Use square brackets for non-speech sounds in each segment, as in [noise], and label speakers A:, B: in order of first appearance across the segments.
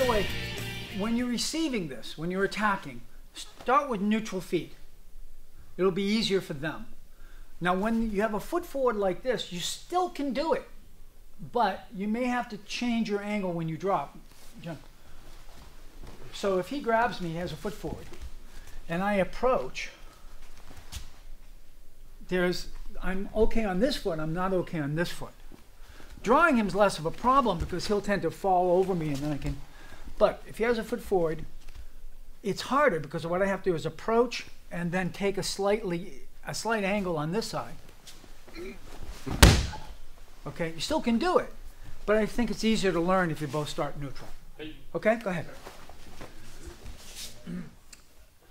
A: The way, when you're receiving this, when you're attacking, start with neutral feet. It'll be easier for them. Now, when you have a foot forward like this, you still can do it, but you may have to change your angle when you drop. So if he grabs me, he has a foot forward, and I approach, there's I'm okay on this foot, I'm not okay on this foot. Drawing him is less of a problem because he'll tend to fall over me and then I can. But if he has a foot forward, it's harder because what I have to do is approach and then take a slightly a slight angle on this side. Okay, you still can do it, but I think it's easier to learn if you both start neutral. Okay, go ahead.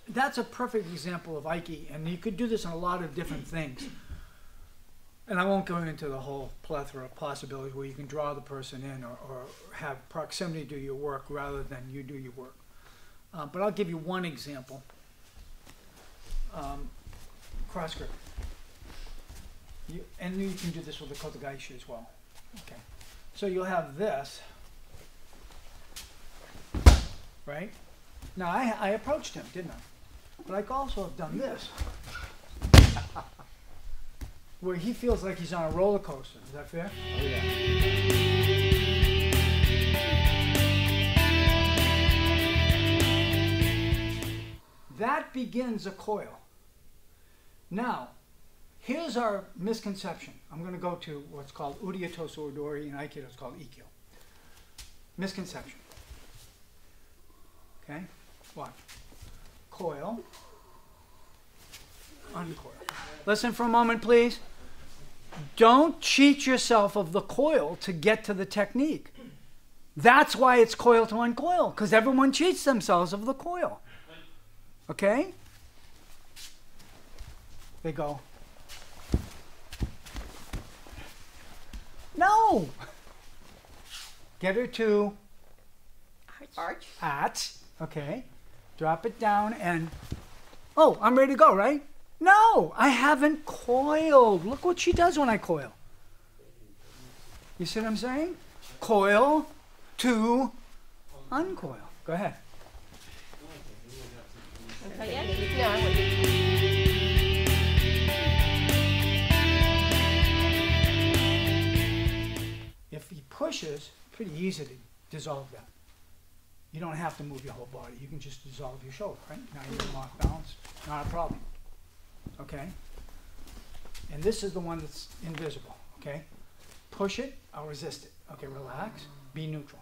A: That's a perfect example of Aiki, and you could do this on a lot of different things. And I won't go into the whole plethora of possibilities where you can draw the person in or, or have proximity do your work rather than you do your work. Uh, but I'll give you one example. Um, cross grip. You, and you can do this with the Kotegaeshi as well. Okay. So you'll have this, right? Now I, I approached him, didn't I? But I could also have done this where he feels like he's on a roller coaster. Is that fair?
B: Oh yeah.
A: That begins a coil. Now, here's our misconception. I'm going to go to what's called Udiya Tosu Odori and Aikido it's called Ikkyo. Misconception. Okay? What? Coil. Uncoil. Listen for a moment, please. Don't cheat yourself of the coil to get to the technique. That's why it's coil to uncoil, because everyone cheats themselves of the coil. Okay? They go, No! Get her to
C: Arch.
A: at, okay? Drop it down and, oh, I'm ready to go, right? No, I haven't coiled. Look what she does when I coil. You see what I'm saying? Coil to uncoil. Go ahead.
C: Okay, yeah? No,
A: If he pushes, pretty easy to dissolve that. You don't have to move your whole body. You can just dissolve your shoulder, right? Now you're off balance. Not a problem. Okay? And this is the one that's invisible, okay? Push it, I'll resist it. Okay, relax, be neutral.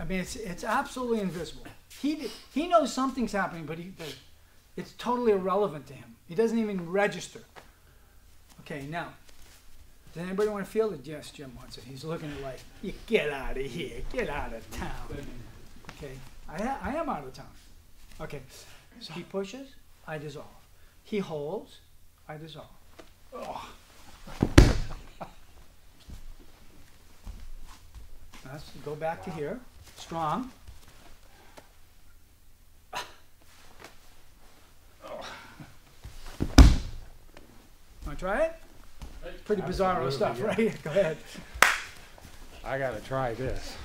A: I mean, it's, it's absolutely invisible. He, he knows something's happening, but he, it's totally irrelevant to him. He doesn't even register. Okay, now, does anybody want to feel it? Yes, Jim wants it. He's looking at like, you get out of here, get out of town. Okay, I, I am out of town. Okay, so he pushes, I dissolve. He holds, I dissolve. Oh. Let's [laughs] go back to here. Strong. Want to try it? Pretty bizarro stuff,
B: yeah.
A: right? [laughs] Go ahead.
B: I gotta try this.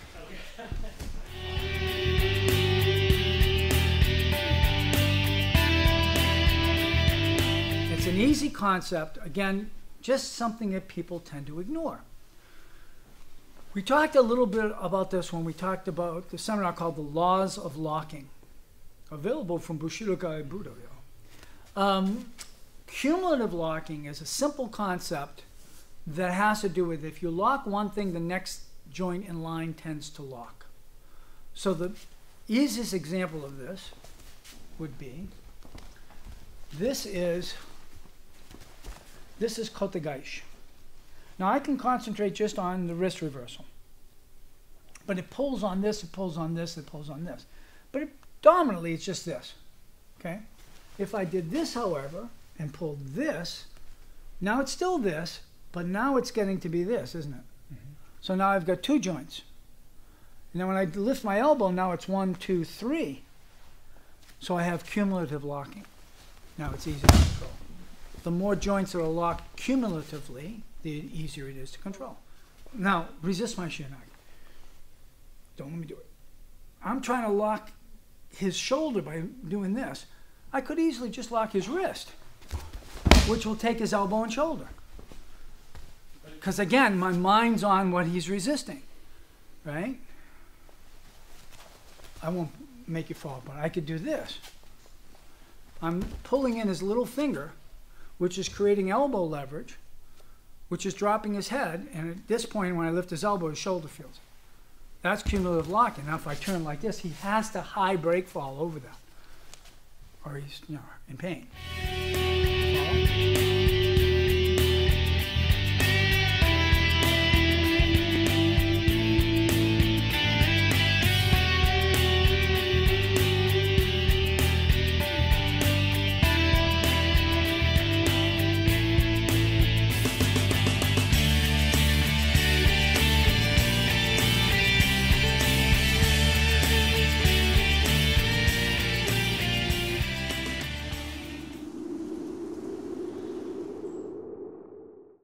A: An easy concept. Again, just something that people tend to ignore. We talked a little bit about this when we talked about the seminar called The Laws of Locking, available from Bushidokai Budo. Um, cumulative locking is a simple concept that has to do with if you lock one thing, the next joint in line tends to lock. So the easiest example of this would be this is this is Kotagaish. Now I can concentrate just on the wrist reversal. But it pulls on this, it pulls on this, it pulls on this. But it, dominantly it's just this. Okay? If I did this, however, and pulled this, now it's still this, but now it's getting to be this, isn't it? Mm-hmm. So now I've got two joints. And then when I lift my elbow, now it's one, two, three. So I have cumulative locking. Now it's easy to control. The more joints are locked cumulatively, the easier it is to control. Now, resist my shin knock. Don't let me do it. I'm trying to lock his shoulder by doing this. I could easily just lock his wrist, which will take his elbow and shoulder. Because again, my mind's on what he's resisting, right? I won't make you fall, but I could do this. I'm pulling in his little finger, which is creating elbow leverage, which is dropping his head, and at this point, when I lift his elbow, his shoulder feels. That's cumulative locking. Now, if I turn like this, he has to high break fall over that, or he's you know in pain.